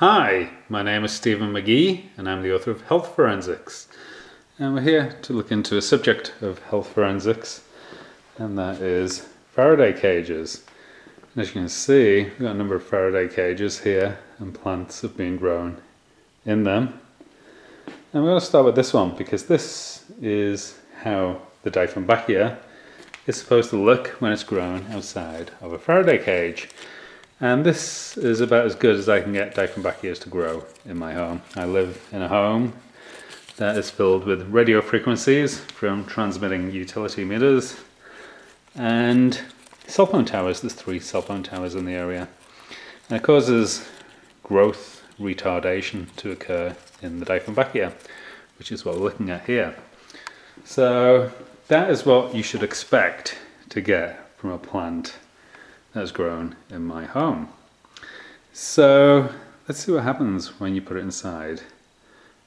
Hi, my name is Stephen McGee and I'm the author of Health Forensics. And we're here to look into a subject of health forensics and that is Faraday cages. And as you can see, we've got a number of Faraday cages here and plants have been grown in them. And we're going to start with this one because this is how the Dieffenbachia is supposed to look when it's grown outside of a Faraday cage. And this is about as good as I can get Dieffenbachias to grow in my home. I live in a home that is filled with radio frequencies from transmitting utility meters and cell phone towers. There's three cell phone towers in the area. And it causes growth retardation to occur in the Dieffenbachia, which is what we're looking at here. So that is what you should expect to get from a plant has grown in my home. So let's see what happens when you put it inside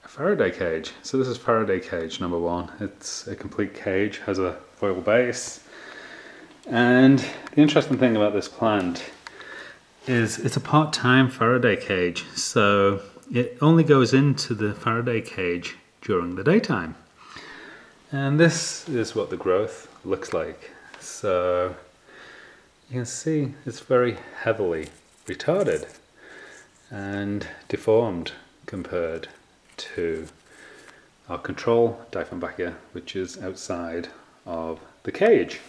a Faraday cage. So this is Faraday cage number one. It's a complete cage, has a foil base. And the interesting thing about this plant is it's a part-time Faraday cage. So it only goes into the Faraday cage during the daytime. And this is what the growth looks like. So you can see it's very heavily retarded and deformed compared to our control Dieffenbachia, which is outside of the cage.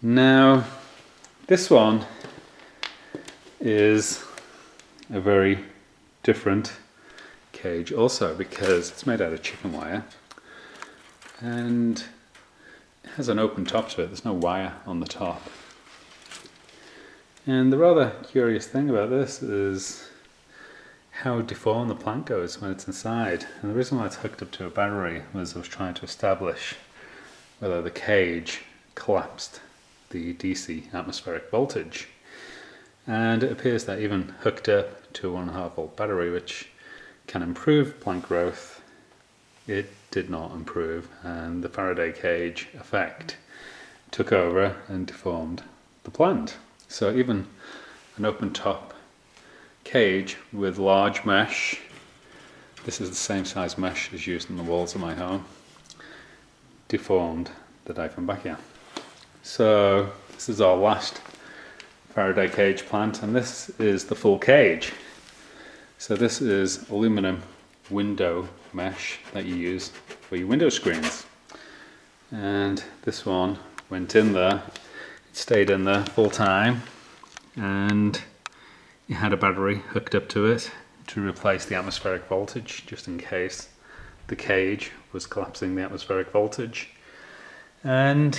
Now, this one is a very different cage also because it's made out of chicken wire and has an open top to it. There's no wire on the top. And the rather curious thing about this is how deformed the plant goes when it's inside. And the reason why it's hooked up to a battery was I was trying to establish whether the cage collapsed the DC atmospheric voltage. And it appears that even hooked up to a 1.5 volt battery, which can improve plant growth, it did not improve. And the Faraday cage effect took over and deformed the plant. So even an open top cage with large mesh, this is the same size mesh as used in the walls of my home, deformed the Dieffenbachia. So this is our last Faraday cage plant and this is the full cage. So this is aluminum window mesh that you use for your window screens. And this one went in there stayed in there full time and it had a battery hooked up to it to replace the atmospheric voltage just in case the cage was collapsing the atmospheric voltage. And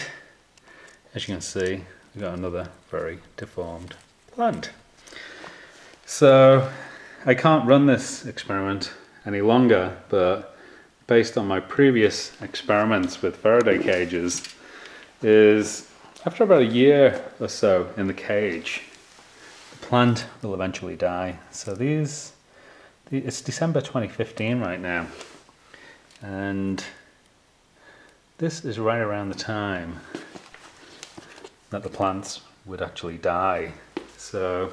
as you can see we got another very deformed plant. So I can't run this experiment any longer but based on my previous experiments with Faraday cages is after about a year or so in the cage, the plant will eventually die. So these, it's December 2015 right now. And this is right around the time that the plants would actually die. So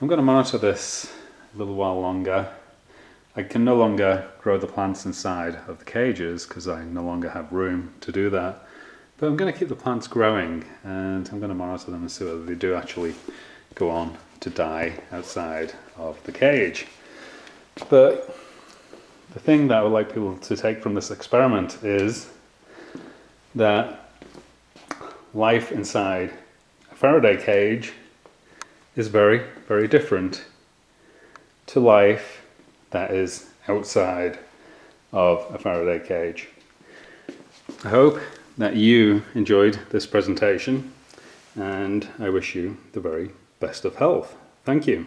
I'm going to monitor this a little while longer. I can no longer grow the plants inside of the cages because I no longer have room to do that. But I'm going to keep the plants growing and I'm going to monitor them and see whether they do actually go on to die outside of the cage. But the thing that I would like people to take from this experiment is that life inside a Faraday cage is very, very different to life that is outside of a Faraday cage. I hope that you enjoyed this presentation and I wish you the very best of health. Thank you.